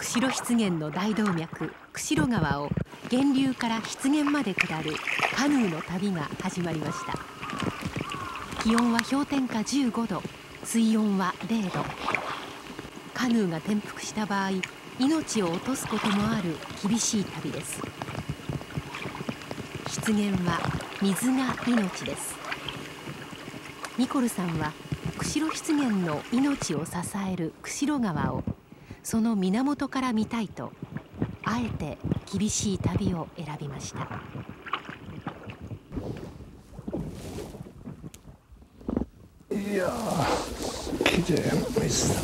釧路湿原の大動脈釧路川を源流から湿原まで下るカヌーの旅が始まりました。気温は氷点下15度水温は0度。カヌーが転覆した場合命を落とすこともある厳しい旅です。湿原は水が命です。ニコルさんは釧路湿原の命を支える釧路川をその源から見たいとあえて厳しい旅を選びました。いや綺麗な水だ、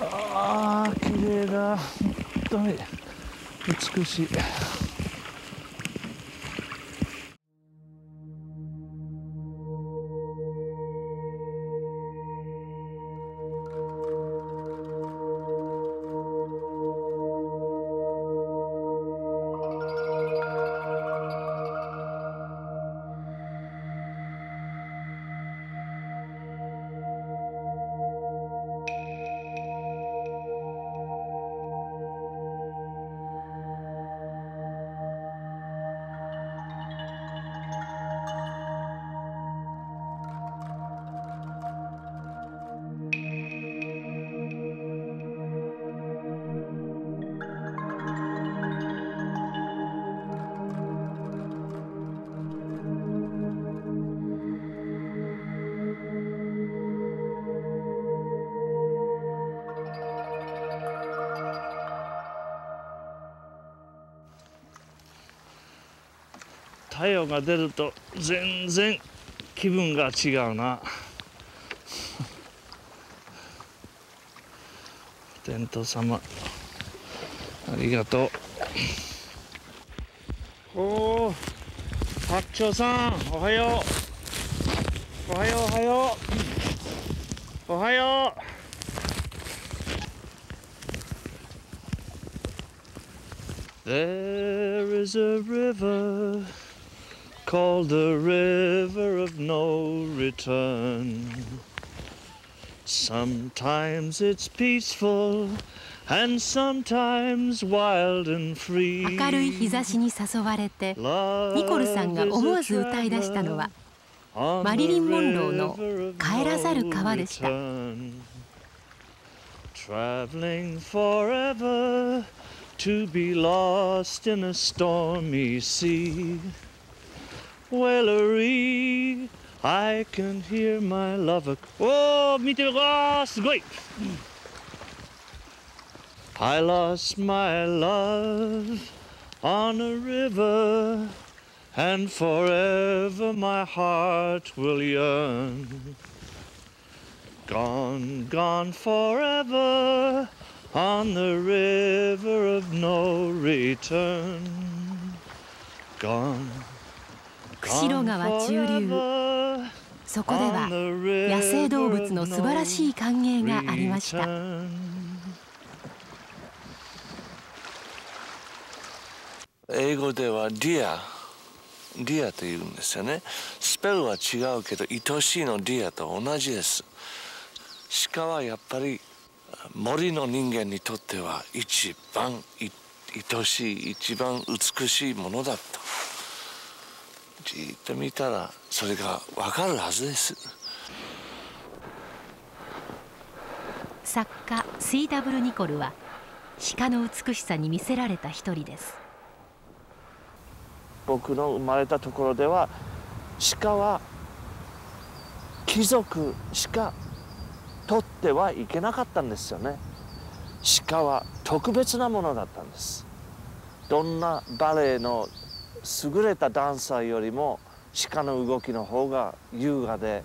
ああ綺麗だ本当に美し太陽が出ると全然気分が違うな。テント様ありがとう。おお八丁さんおはよう。おはようおはよう。おはよう。There is a river. Called the river of no return. Sometimes it's peaceful and sometimes wild and free. 明るい日差しに誘われてニコルさんが思わず歌い出したのはマリリン・モンローの帰らざる川でした Traveling forever to be lost in a stormy sea. Willery. I can hear my lover. Oh, meet the grass, great. I lost my love on a river, and forever my heart will yearn. Gone, gone forever on the river of no return. Gone 釧路川中流。そこでは野生動物の素晴らしい歓迎がありました。英語ではディアディアと言うんですよね。スペルは違うけど愛しいの dear と同じです。鹿はやっぱり森の人間にとっては一番愛しい一番美しいものだとじっと見たらそれがわかるはずです。作家 C.W. ニコルは鹿の美しさに魅せられた一人です。僕の生まれたところでは鹿は貴族しか取ってはいけなかったんですよね。鹿は特別なものだったんです。どんなバレエの優れたダンサーよりも鹿の動きの方が優雅で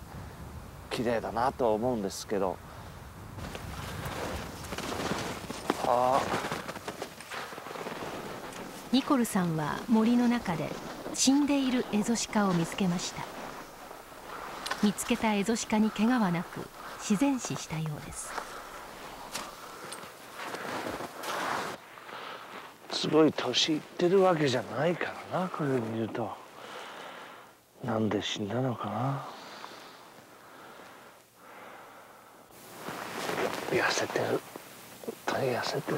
綺麗だなと思うんですけど。あ。ニコルさんは森の中で死んでいるエゾシカを見つけました。見つけたエゾシカに怪我はなく自然死したようです。すごい年いってるわけじゃないからなこれ見ると。なんで死んだのかな。痩せてる。本当に痩せてる。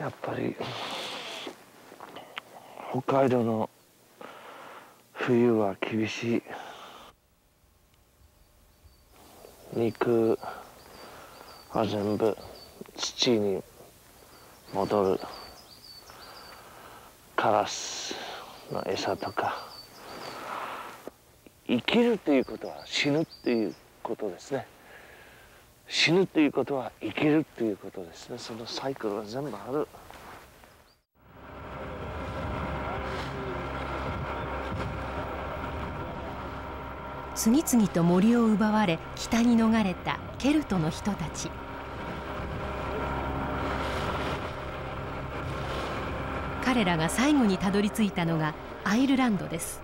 やっぱり北海道の冬は厳しい。肉は全部。土に戻るカラスの餌とか生きるということは死ぬっていうことですね。死ぬということは生きるということですね。そのサイクルは全部ある。次々と森を奪われ北に逃れたケルトの人たち。彼らが最後にたどり着いたのがアイルランドです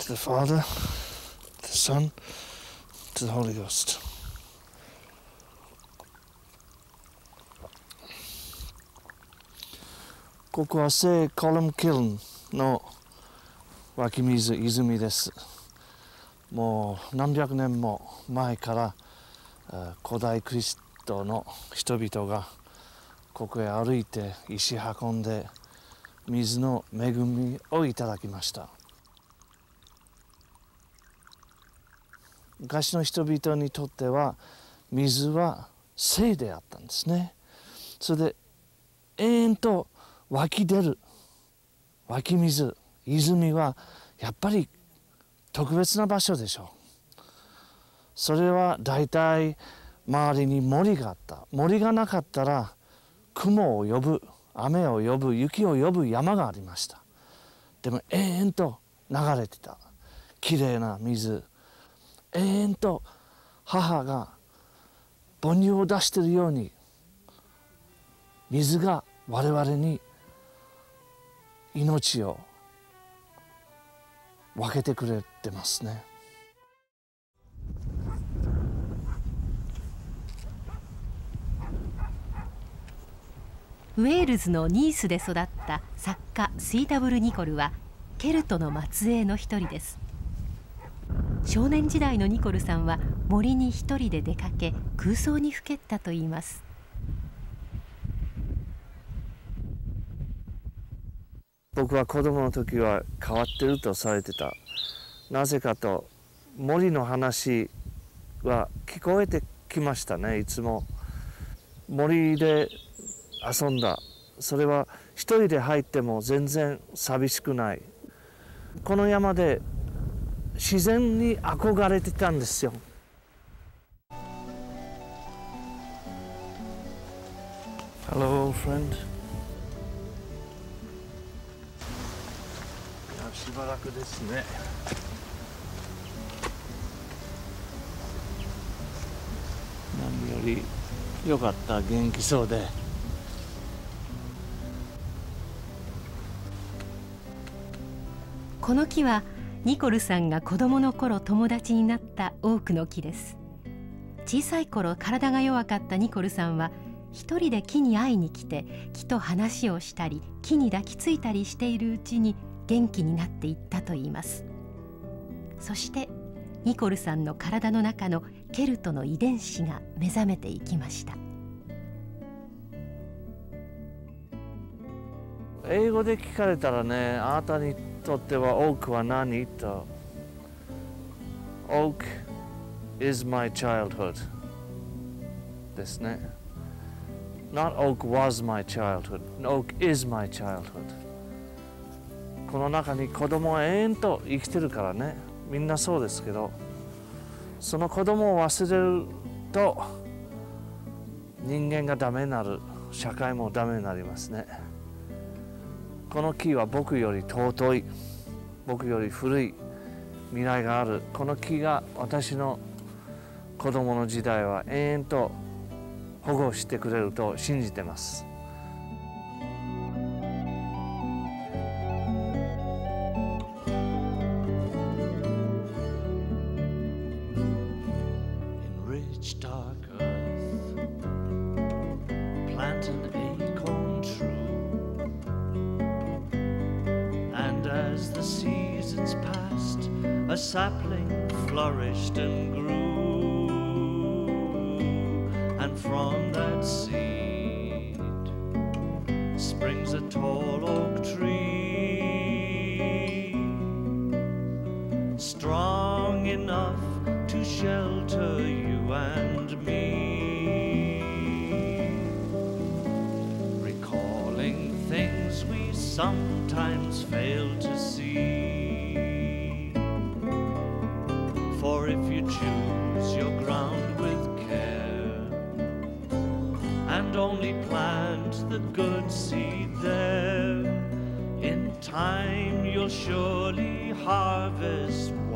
To the Father, to the Son, to the Holy Ghost. ここは聖コラムキルンの湧き水泉です。もう何百年も前から古代クリストの人々がここへ歩いて石運んで水の恵みをいただきました。昔の人々にとっては水は聖であったんですね。それで永遠と湧き出る。湧き水。泉はやっぱり特別な場所でしょう。それは大体周りに森があった。森がなかったら雲を呼ぶ雨を呼ぶ雪を呼ぶ山がありました。でも永遠と流れてた。きれいな水。永遠と母が母乳を出しているように水が我々に命を分けてくれてますね。ウェールズのニースで育った作家スイタブル・ニコルはケルトの末裔の一人です少年時代のニコルさんは森に一人で出かけ空想にふけったといいます僕は子供の時は変わってるとされてた。なぜかと森の話は聞こえてきましたね。いつも森で遊んだ。それは一人で入っても全然寂しくない。この山で自然に憧れてたんですよ。Hello, friend. ばらくですね。何よりよかった元気そうで。この木はニコルさんが子供の頃友達になった多くの木です。小さい頃体が弱かったニコルさんは一人で木に会いに来て木と話をしたり木に抱きついたりしているうちに元気になっていったといいます。そしてニコルさんの体の中のケルトの遺伝子が目覚めていきました。英語で聞かれたらねあなたにとってはオークは何と。Oak is my childhood ですね。Not oak was my childhood Oak is my childhood この中に子供は永遠と生きてるからね。みんなそうですけどその子供を忘れると人間がダメになる社会もダメになりますね。この木は僕より尊い僕より古い未来がある。この木が私の子供の時代は永遠と保護してくれると信じてます。Sapling flourished and grew. And from that seed springs a tall oak tree, strong enough to shelter you and me. Recalling things we sometimes fail to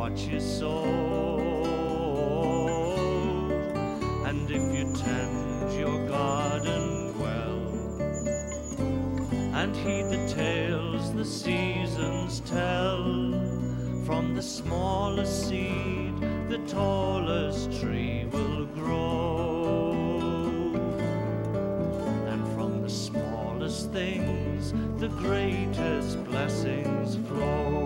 what you sow. And if you tend your garden well and heed the tales the seasons tell, from the smallest seed the tallest tree will grow. And from the smallest things the greatest blessings flow.「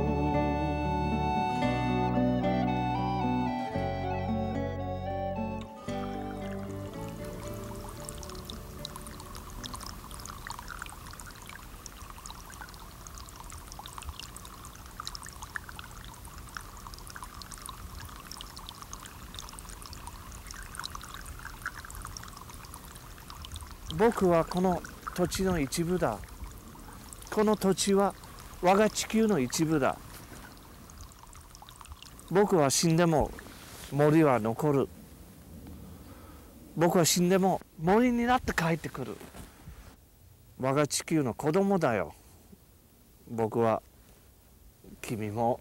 僕はこの土地の一部だ」「この土地は我が地球の一部だ」「僕は死んでも森は残る」「僕は死んでも森になって帰ってくる」「我が地球の子供だよ」「僕は君も」